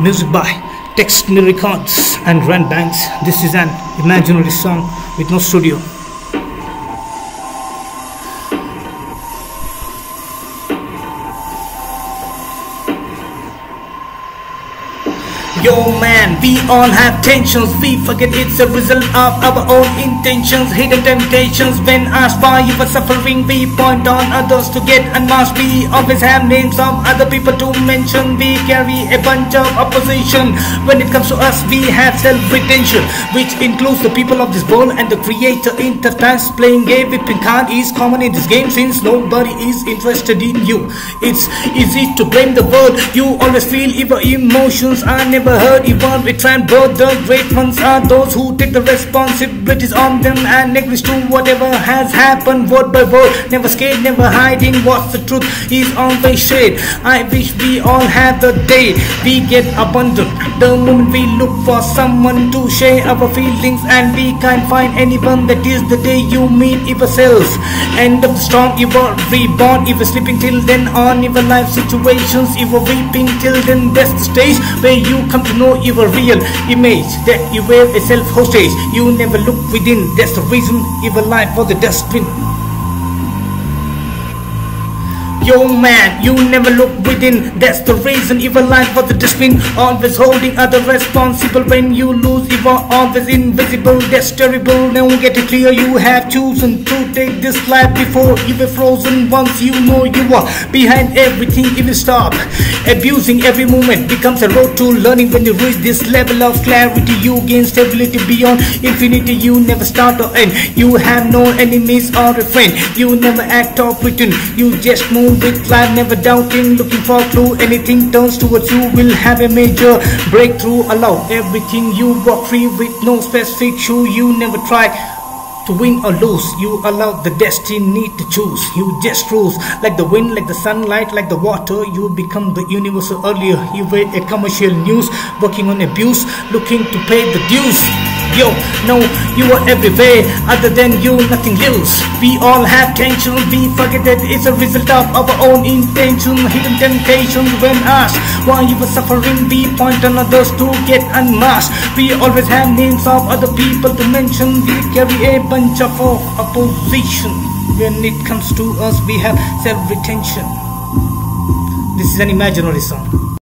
Music by Text Me Records and Grandbanks. This is an imaginary song with no studio. Yo man, we all have tensions. We forget it's a result of our own intentions. Hidden temptations. When asked why you were suffering, we point on others to get unmasked. We always have names of other people to mention. We carry a bunch of opposition. When it comes to us, we have self-retention, which includes the people of this world and the creator interface. Playing game with pink card is common in this game since nobody is interested in you. It's easy to blame the world. You always feel your emotions are never heard even we try and both the great ones. Are those who take the responsibilities on them and neglect to whatever has happened word by word? Never scared never hiding what's the truth? Is always shared. I wish we all had the day. We get abundant. The moment we look for someone to share our feelings and we can't find anyone that is the day you meet yourselves end of the storm you were reborn. If you were sleeping till then on your life situations. You were weeping till then. That's the stage where you come to know your real image that you were a self hostage you never look within. That's the reason your life was a dustbin. Yo man, you never look within. That's the reason your life was a dustbin. Always holding other responsible. When you lose you are always invisible. That's terrible, now get it clear. You have chosen to take this life before you were frozen. Once you know you are behind everything if you stop Abusing every moment becomes a road to learning. When you reach this level of clarity You gain stability beyond infinity. You never start or end. You have no enemies or a friend. You never act or pretend. You just move with life never doubting looking for clue. Anything turns towards you will have a major breakthrough. Allow everything you walk free with no specific shoe. You never try to win or lose you allow the destiny to choose you just cruise like the wind like the sunlight like the water you become the universal earlier you were a commercial news working on abuse looking to pay the dues Yo, no, you are everywhere. Other than you, nothing else. We all have tension. We forget that it's a result of our own intention. Hidden temptations when asked why you were suffering. We point on others to get unmasked. We always have names of other people to mention. We carry a bunch of opposition. When it comes to us, we have self-retention. This is an imaginary song.